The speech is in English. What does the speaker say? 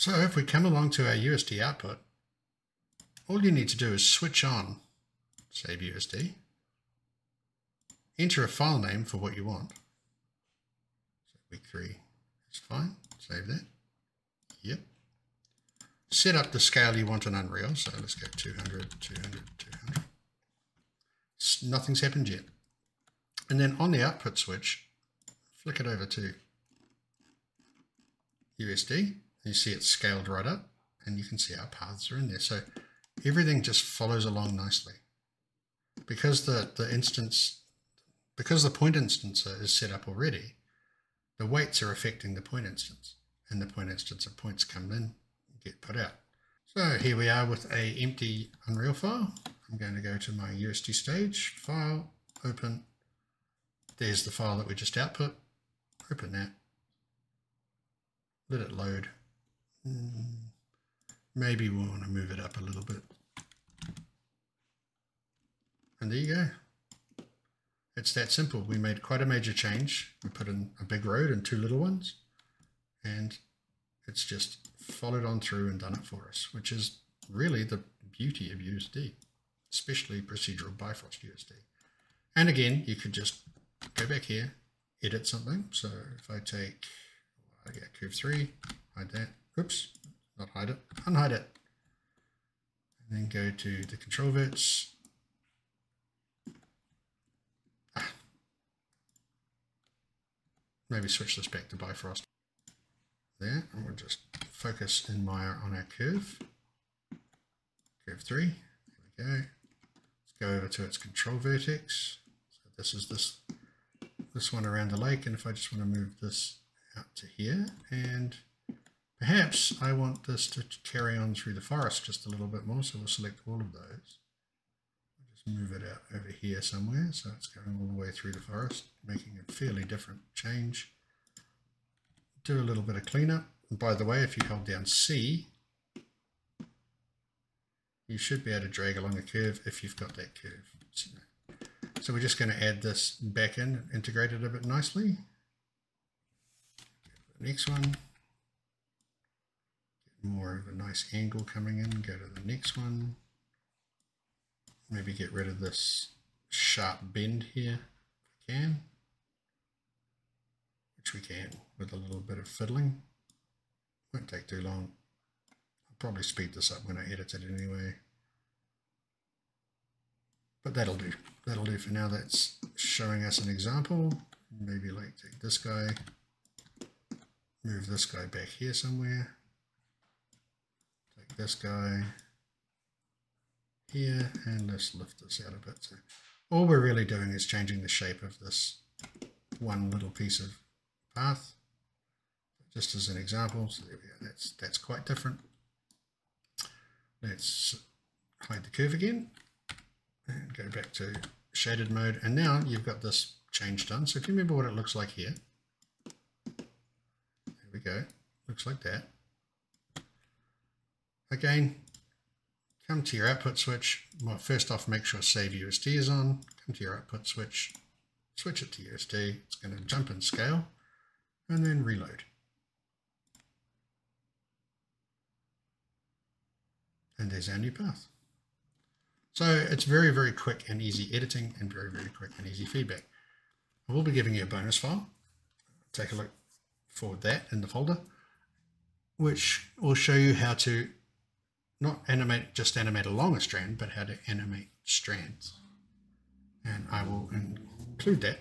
So if we come along to our USD output, all you need to do is switch on Save USD, enter a file name for what you want. So week three is fine, save that. Yep. Set up the scale you want in Unreal. So let's go 200, 200, 200. Nothing's happened yet. And then on the output switch, flick it over to USD. You see it's scaled right up and you can see our paths are in there. So everything just follows along nicely. Because the, the instance, because the point instance is set up already, the weights are affecting the point instance and the point instance of points come in get put out. So here we are with a empty Unreal file. I'm going to go to my USD stage, file, open. There's the file that we just output. Open that. Let it load. Hmm. Maybe we want to move it up a little bit. And there you go. It's that simple. We made quite a major change. We put in a big road and two little ones. And it's just followed on through and done it for us, which is really the beauty of USD, especially procedural Bifrost USD. And again, you could just go back here, edit something. So if I take, I get curve three, hide that. Oops, not hide it, unhide it. And then go to the control verts. Ah. Maybe switch this back to Bifrost. There, and we'll just focus in Maya on our curve. Curve three, there we go. Let's go over to its control vertex. So this is this this one around the lake, and if I just want to move this out to here, and perhaps I want this to carry on through the forest just a little bit more, so we'll select all of those. just move it out over here somewhere, so it's going all the way through the forest, making a fairly different change. Do a little bit of cleanup. And by the way, if you hold down C, you should be able to drag along a curve if you've got that curve. So we're just going to add this back in, integrate it a bit nicely. Next one. More of a nice angle coming in. Go to the next one. Maybe get rid of this sharp bend here if we can. Which we can with a little bit of fiddling. Won't take too long. I'll probably speed this up when I edit it anyway. But that'll do. That'll do for now. That's showing us an example. Maybe like take this guy, move this guy back here somewhere. This guy here and let's lift this out a bit. So all we're really doing is changing the shape of this one little piece of path just as an example. So there we go. That's, that's quite different. Let's hide the curve again and go back to shaded mode. And now you've got this change done. So if you remember what it looks like here, there we go. Looks like that. Again, come to your output switch. Well, first off, make sure Save USD is on. Come to your output switch, switch it to USD. It's going to jump in scale and then reload. and there's our new path. So it's very, very quick and easy editing and very, very quick and easy feedback. I will be giving you a bonus file. Take a look for that in the folder, which will show you how to not animate, just animate along a strand, but how to animate strands. And I will include that